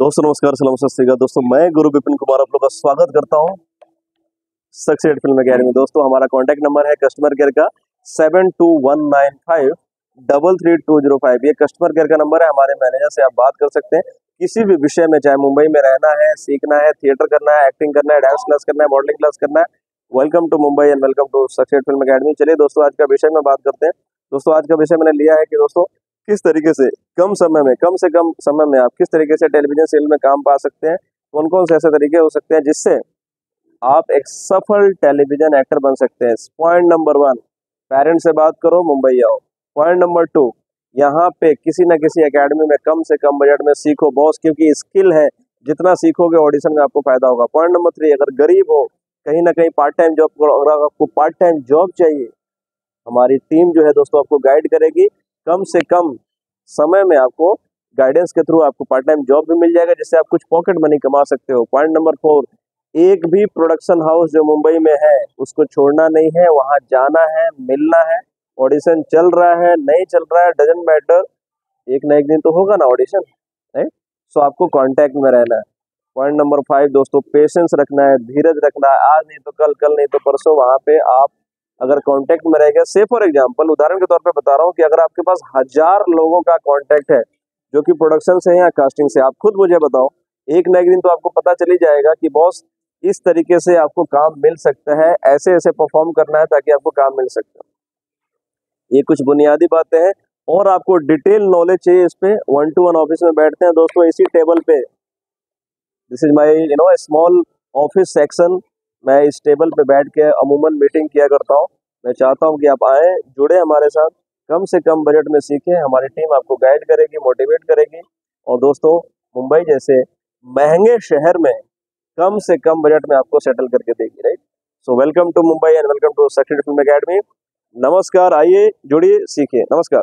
दोस्तों, नमस्कार सलाम सत श्रीकाल दोस्तों, मैं गुरु विपिन कुमार आप लोग का स्वागत करता हूँ सक्सेड फ़िल्म अकेडमी दोस्तों, हमारा कांटेक्ट नंबर है कस्टमर केयर का seven two one nine five double three two zero five ये कस्टमर केयर का नंबर है, हमारे मैनेजर से आप बात कर सकते हैं। किसी भी विषय में, चाहे मुंबई में रहना है, सीखना है थिएटर करना है एक्टिंग करना है डांस क्लास करना है मॉडलिंग क्लास करना है welcome to Mumbai and welcome to succeed film academy चलिए दोस्तों, आज का विषय में बात करते हैं। दोस्तों, आज का विषय मैंने लिया है कि दोस्तों किस तरीके से, कम समय में, कम से कम समय में आप किस तरीके से टेलीविज़न सीरियल में काम पा सकते हैं? कौन कौन से ऐसे तरीके हो सकते हैं जिससे आप एक सफल टेलीविज़न एक्टर बन सकते हैं? पॉइंट नंबर वन पेरेंट्स से बात करो, मुंबई आओ। पॉइंट नंबर टू यहाँ पे किसी ना किसी एकेडमी में कम से कम बजट में सीखो बॉस क्योंकि स्किल है। जितना सीखोगे ऑडिशन में आपको फ़ायदा होगा। पॉइंट नंबर थ्री अगर गरीब हो, कहीं ना कहीं पार्ट टाइम जॉब अगर आपको पार्ट टाइम जॉब चाहिए, हमारी टीम जो है दोस्तों आपको गाइड करेगी। कम से कम समय में आपको गाइडेंस के थ्रू आपको पार्ट टाइम जॉब भी मिल जाएगा, जिससे आप कुछ पॉकेट मनी कमा सकते हो। पॉइंट नंबर फोर एक भी प्रोडक्शन हाउस जो मुंबई में है, उसको छोड़ना नहीं है, वहाँ जाना है, मिलना है ऑडिशन चल रहा है, नहीं चल रहा है डजेंट मैटर एक ना एक दिन तो होगा ना ऑडिशन है सो आपको कांटेक्ट में रहना है। पॉइंट नंबर फाइव दोस्तों पेशेंस रखना है, धीरज रखना है। आज नहीं तो कल कल नहीं तो परसों, वहाँ पे आप अगर कांटेक्ट में रहेगा से फॉर एग्जांपल उदाहरण के तौर पे बता रहा हूँ कि अगर आपके पास हज़ार लोगों का कांटेक्ट है, जो कि प्रोडक्शन से है या कास्टिंग से, आप खुद मुझे बताओ, एक ना एक दिन तो आपको पता चली जाएगा कि बॉस इस तरीके से आपको काम मिल सकता है ऐसे ऐसे परफॉर्म करना है ताकि आपको काम मिल सकता है। ये कुछ बुनियादी बातें हैं और आपको डिटेल नॉलेज चाहिए इस पे। वन टू वन ऑफ़िस में बैठते हैं दोस्तों, इसी टेबल पे। This is my you know small office section मैं इस टेबल पे बैठ के अमूमन मीटिंग किया करता हूँ। मैं चाहता हूँ कि आप आए, जुड़े हमारे साथ, कम से कम बजट में सीखें, हमारी टीम आपको गाइड करेगी मोटिवेट करेगी। और दोस्तों, मुंबई जैसे महँगे शहर में कम से कम बजट में आपको सेटल करके देगी right so welcome to Mumbai and welcome to succeed film academy नमस्कार, आइए, जुड़िए, सीखिए। नमस्कार।